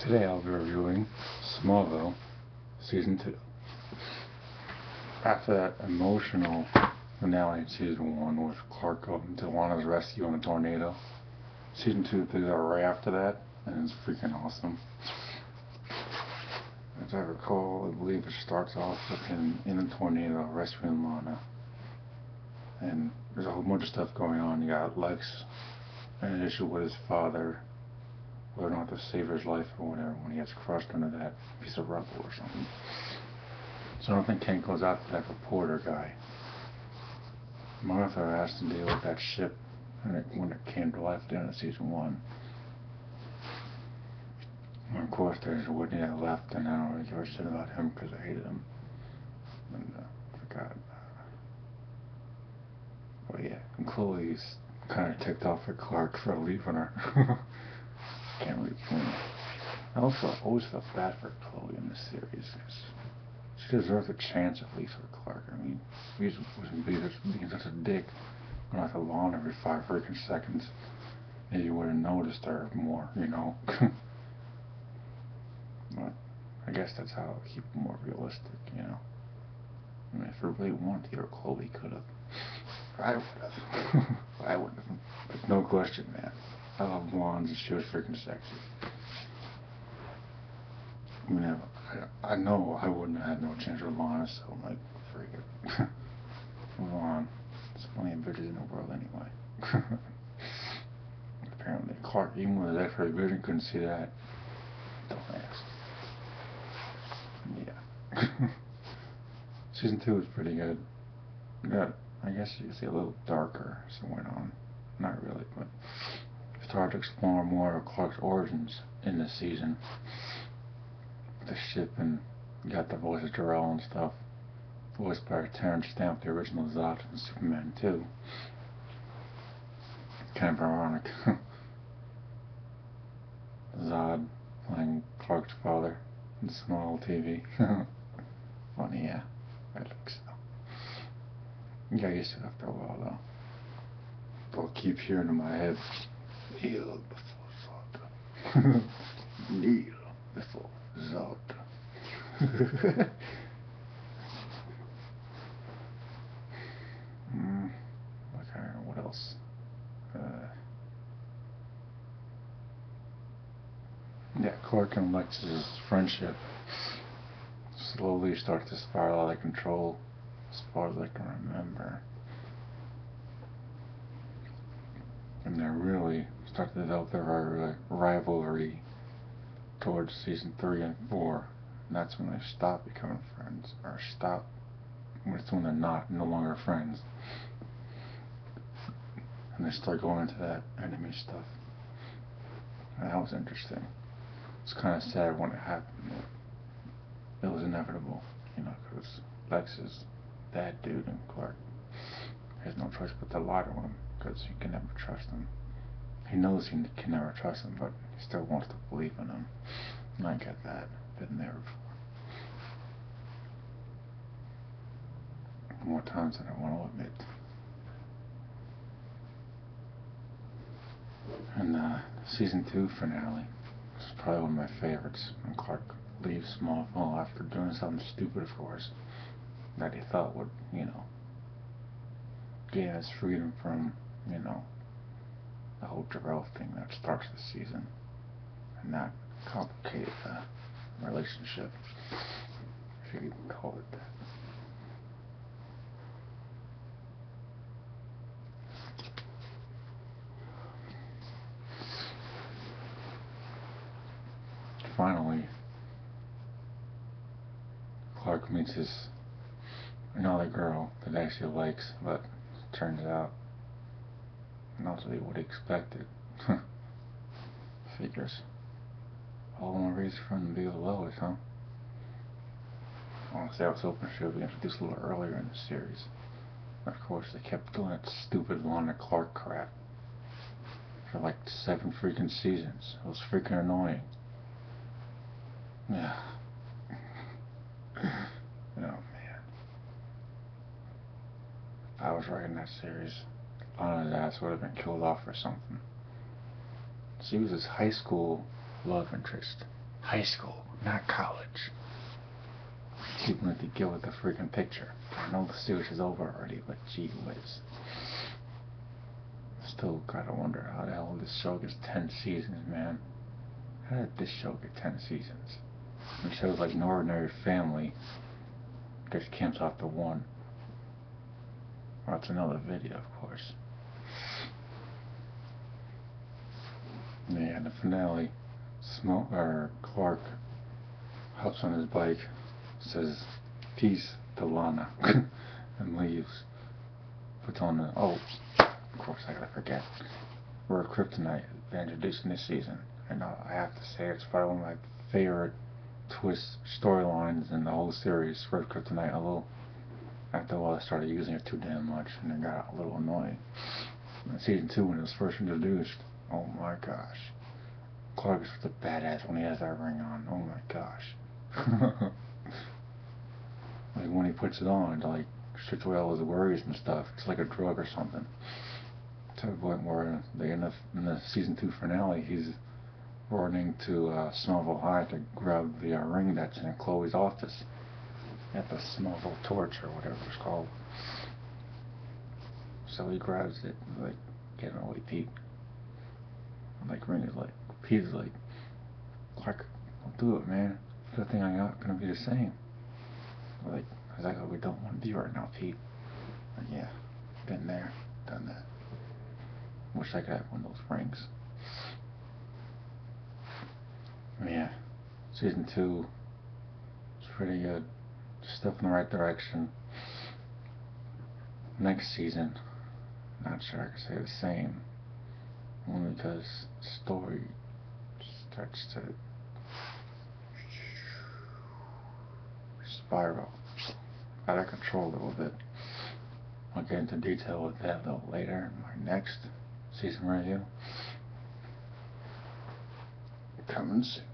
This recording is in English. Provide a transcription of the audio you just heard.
Today I'll be reviewing Smallville Season 2. After that emotional finale in Season 1 with Clark going to Lana's rescue in a tornado, Season 2 picks up right after that, and it's freaking awesome. As I recall, I believe it starts off him in a tornado rescuing Lana. And there's a whole bunch of stuff going on. You got Lex, an issue with his father, whether or not to save his life or whatever when he gets crushed under that piece of rubble or something. So I don't think Kent goes after that reporter guy. Martha has to deal with that ship when it, when it came to life at the end of season one. And of course, there's Whitney that left, and I don't really give a shit about him because I hated him. And uh, forgot. Oh yeah, and Chloe's kind of ticked off at Clark for leaving her. can't really blame. I also always felt bad for Chloe in this series. She deserves a chance at least for Clark. I mean, he wasn't being, being such a dick going out the lawn every five freaking seconds. Maybe you would have noticed her more, you know. but I guess that's how I keep it more realistic, you know. I mean, if I really wanted to, or Chloe could have. I would have. I would have. No question, man. I love blondes and she was freaking sexy. I mean, I, I know I wouldn't have had no chance with Lana, so I'm like, freak it. Move on. There's plenty of bitches in the world anyway. Apparently, Clark, even with his x-ray vision, couldn't see that. Don't ask. Yeah. Season 2 was pretty good. Good. I guess you could see a little darker as it went on. Not really, but start to explore more of Clark's origins in this season. The ship and got the voice of Jor-El and stuff. Voiced by Terence Stamp, the original Zod from Superman 2. Kind of ironic. Zod playing Clark's father in small TV. Funny, yeah. I think so. You got used to after a while, though. But I'll keep hearing in my head. Kneel before Zod. Kneel before Zod. mm, okay, what else? Uh, yeah, Clark and Lex's friendship slowly starts to spiral out of control as far as I can remember. And they're really start to develop their rivalry towards season three and four. And that's when they stop becoming friends, or stop. It's when they're not, no longer friends. And they start going into that enemy stuff. And that was interesting. It's kind of sad when it happened. It was inevitable, you know, because Lex is that dude and Clark has no choice but to lie to him because you can never trust him he knows he can never trust him, but he still wants to believe in him. And I get that. Been there before. More times than I want to admit. And uh, season two finale is probably one of my favorites. When Clark leaves Smallville after doing something stupid, of course, that he thought would, you know, gain his freedom from, you know, the whole Jor-El thing that starts the season and that complicated uh, relationship, if you can call it that. Finally, Clark meets his another girl that actually likes, but turns out not they would expect it. Figures. All one reason be the lowest, huh? Honestly, I was hoping she would be introduced a little earlier in the series. Of course, they kept doing that stupid Lana Clark crap for like seven freaking seasons. It was freaking annoying. Yeah. oh man. I was writing that series on his ass would have been killed off or something. She was his high school love interest. high school, not college. She Keeping it together with the freaking picture. I know the series is over already, but gee whiz. Still gotta wonder how the hell this show gets 10 seasons, man. How did this show get 10 seasons? And shows like No Ordinary Family just camps off the one. Well, that's another video, of course. Yeah, the finale, Smo or Clark hops on his bike, says peace to Lana, and leaves. Puts on the oh, of course I gotta forget. We're a Kryptonite introducing this season, and uh, I have to say it's probably one of my favorite twist storylines in the whole series. Red Kryptonite, a little after a while I started using it too damn much, and it got a little annoying. In season two, when it was first introduced, oh my gosh, Clark is the badass when he has that ring on. Oh my gosh. like when he puts it on, it like strips away all his worries and stuff. It's like a drug or something. To the point where they end up in the season two finale, he's running to uh, Smallville High to grab the uh, ring that's in Chloe's office at the Smallville Torch or whatever it's called. So he grabs it, like, getting away, Pete. Like, ring is like, is like, Clark, don't do it, man. Everything I got gonna be the same. Like, exactly what we don't want to be right now, Pete. But yeah, been there, done that. Wish I could have one of those rings. Yeah, season two is pretty good. Step in the right direction. Next season, not sure I can say the same. Only because story starts to spiral out of control a little bit. I'll get into detail with that a little later in my next season review. Coming soon.